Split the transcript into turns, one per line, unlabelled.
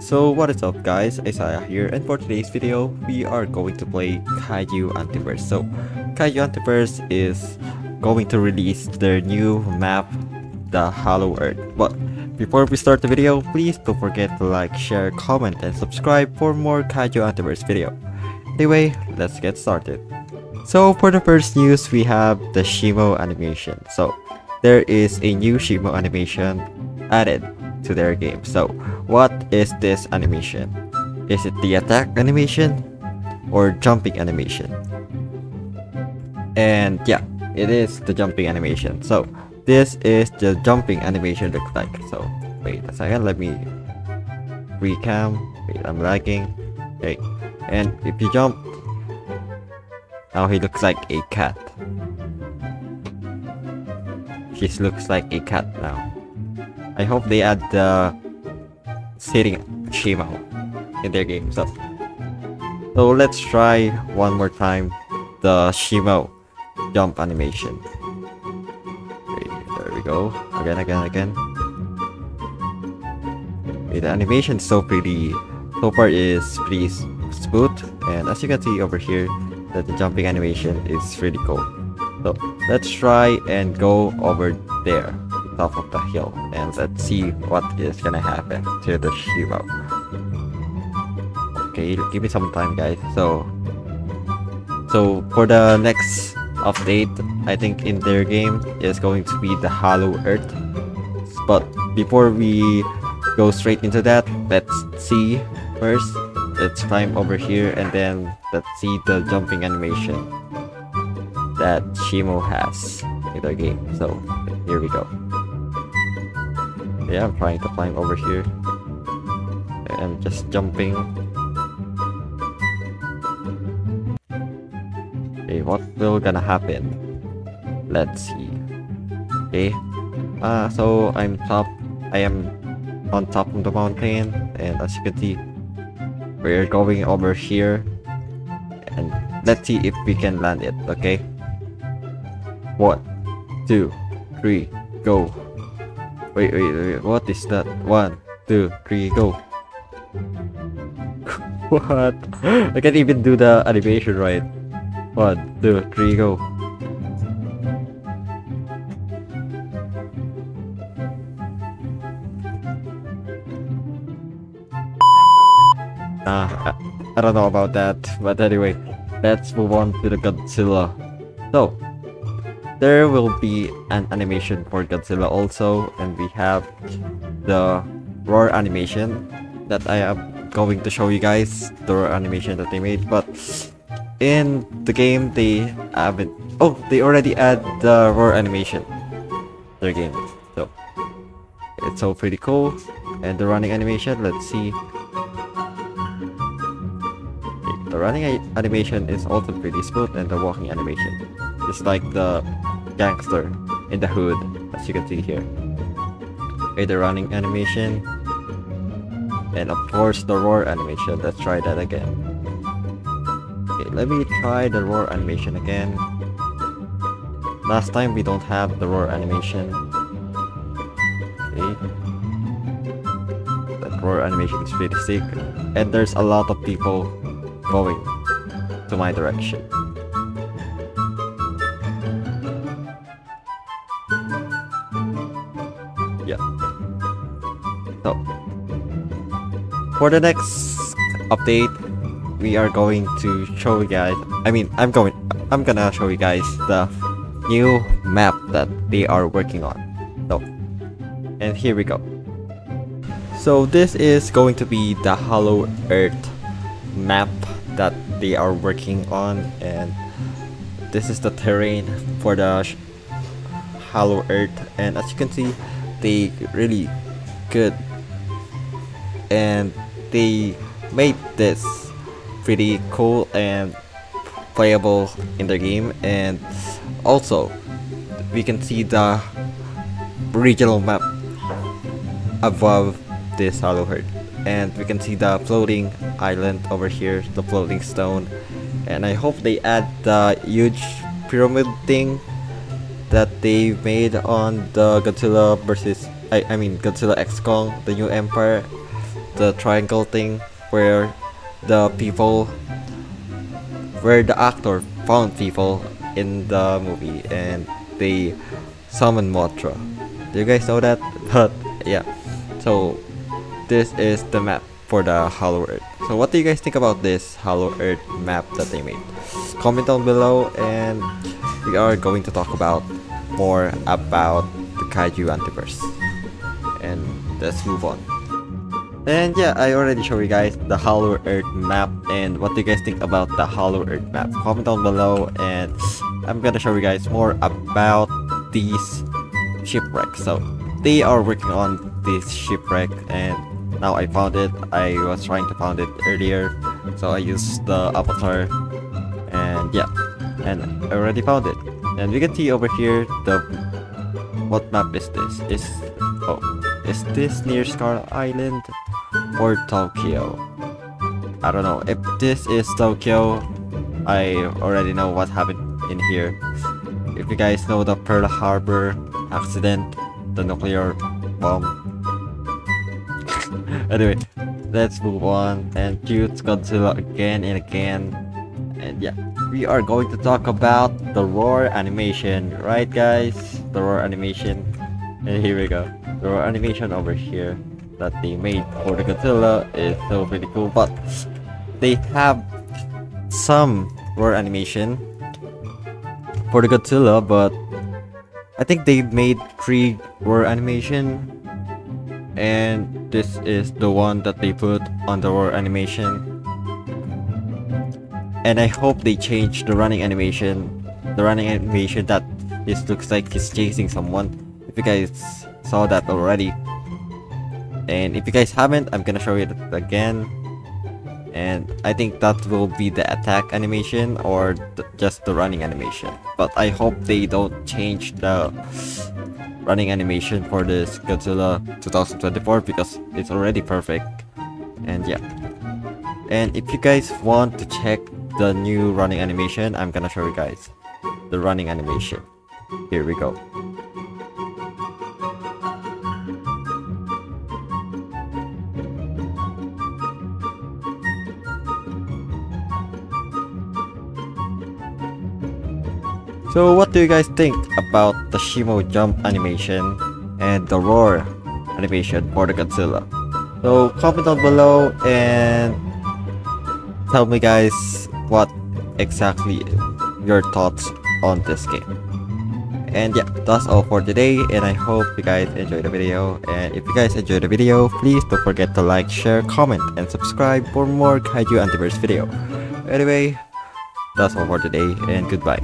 So what is up guys, Isaah here and for today's video, we are going to play Kaiju Antiverse. So Kaiju Antiverse is going to release their new map, the Hollow Earth. But before we start the video, please don't forget to like, share, comment and subscribe for more Kaiju Antiverse video. Anyway, let's get started. So for the first news, we have the Shimo animation. So there is a new Shimo animation added to their game. So what is this animation? Is it the attack animation or jumping animation? And yeah, it is the jumping animation. So this is the jumping animation look like. So wait a second, let me recam. Wait, I'm lagging. Okay, and if you jump, now he looks like a cat. He looks like a cat now. I hope they add uh, the sitting Shimo in their game. So, so let's try one more time the Shimo jump animation. There we go. Again, again, again. The animation is so pretty. So far is pretty smooth, and as you can see over here, that the jumping animation is really cool. So let's try and go over there top of the hill and let's see what is gonna happen to the Shimo. Okay, give me some time guys. So so for the next update, I think in their game is going to be the Hollow Earth. But before we go straight into that, let's see first. Let's climb over here and then let's see the jumping animation that Shimo has in the game. So here we go. Yeah, I'm trying to climb over here. And just jumping. Okay, what will gonna happen? Let's see. Okay. Uh, so I'm top. I am on top of the mountain, and as you can see, we're going over here. And let's see if we can land it. Okay. One, two, three, go. Wait, wait, wait, what is that? One, two, three, go. what? I can't even do the animation right. One, two, three, go. Ah, I, I don't know about that, but anyway, let's move on to the Godzilla. So, there will be an animation for Godzilla also and we have the roar animation that I am going to show you guys the roar animation that they made but in the game they haven't oh they already add the roar animation their game so it's all pretty cool and the running animation let's see. The running animation is also pretty smooth and the walking animation is like the gangster in the hood, as you can see here. Okay, the running animation. And of course the roar animation. Let's try that again. Okay, let me try the roar animation again. Last time we don't have the roar animation. Okay. That roar animation is pretty sick. And there's a lot of people going to my direction. For the next update, we are going to show you guys. I mean, I'm going. I'm gonna show you guys the new map that they are working on. So, and here we go. So this is going to be the Hollow Earth map that they are working on, and this is the terrain for the Hollow Earth. And as you can see, they really good and they made this pretty cool and playable in the game. And also we can see the regional map above this hollow earth and we can see the floating island over here the floating stone. And I hope they add the huge pyramid thing that they made on the Godzilla versus I, I mean Godzilla X Kong the new empire the triangle thing where the people where the actor found people in the movie and they summoned Mothra. Do you guys know that? But yeah. So this is the map for the Hollow Earth. So what do you guys think about this Hollow Earth map that they made? Comment down below and we are going to talk about more about the Kaiju Antiverse. And let's move on. And yeah, I already showed you guys the Hollow Earth map and what do you guys think about the Hollow Earth map? Comment down below and I'm gonna show you guys more about these shipwrecks. So they are working on this shipwreck and now I found it. I was trying to find it earlier so I used the avatar and yeah and I already found it. And we can see over here the what map is this? Is oh is this near Scar Island? Or Tokyo. I don't know. If this is Tokyo, I already know what happened in here. If you guys know the Pearl Harbor accident, the nuclear bomb. anyway, let's move on and shoot Godzilla again and again. And yeah, we are going to talk about the roar animation, right guys? The roar animation. And here we go. The roar animation over here that they made for the Godzilla is so pretty cool, but they have some roar animation for the Godzilla, but I think they made three roar animation and this is the one that they put on the roar animation. And I hope they change the running animation the running animation that this looks like he's chasing someone. If you guys saw that already and if you guys haven't i'm gonna show you it again. And i think that will be the attack animation or th just the running animation. But i hope they don't change the running animation for this godzilla 2024 because it's already perfect. And yeah. And if you guys want to check the new running animation i'm gonna show you guys the running animation. Here we go So what do you guys think about the Shimo jump animation and the roar animation for the Godzilla? So comment down below and tell me guys what exactly your thoughts on this game. And yeah, that's all for today and I hope you guys enjoyed the video and if you guys enjoyed the video, please don't forget to like, share, comment, and subscribe for more Kaiju Antiverse video. Anyway, that's all for today and goodbye.